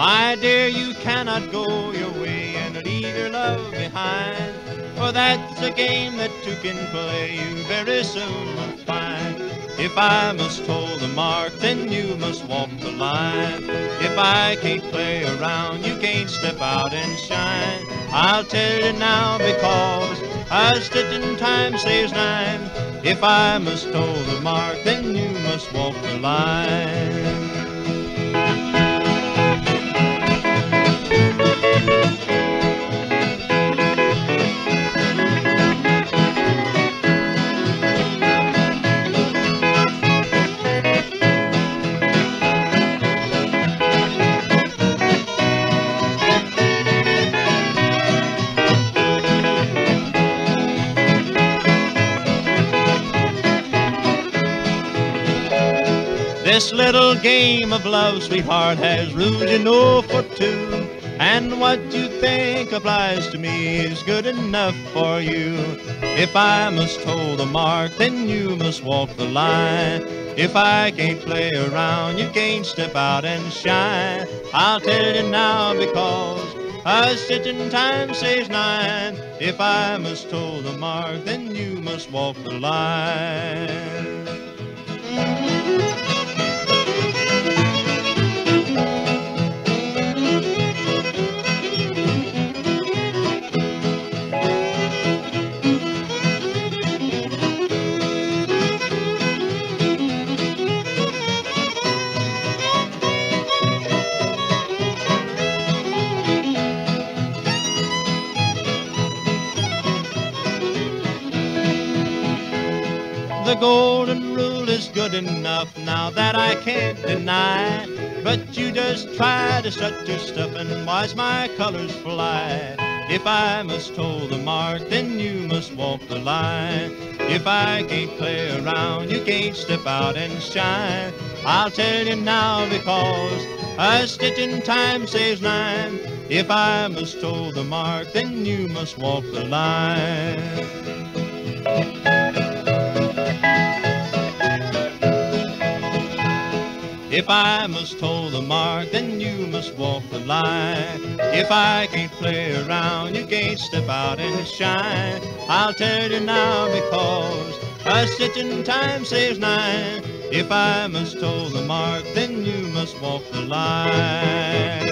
My dear, you cannot go your way and leave your love behind. For that's a game that two can play, you very soon will find. If I must hold the mark, then you must walk the line. If I can't play around, you can't step out and shine. I'll tell you now because I stood in time saves nine. If I must hold the mark, then you must walk the line. This little game of love, sweetheart, has rules you know for two. And what you think applies to me is good enough for you. If I must hold the mark, then you must walk the line. If I can't play around, you can't step out and shine. I'll tell you now because a stitch in time saves nine. If I must hold the mark, then you must walk the line. The golden rule is good enough now that I can't deny. But you just try to shut your stuff and watch my colors fly. If I must hold the mark, then you must walk the line. If I can't play around, you can't step out and shine. I'll tell you now because a stitch in time saves nine. If I must hold the mark, then you must walk the line. If I must hold the mark, then you must walk the line. If I can't play around, you can't step out and shine. I'll tell you now because a stitch in time saves nine. If I must hold the mark, then you must walk the line.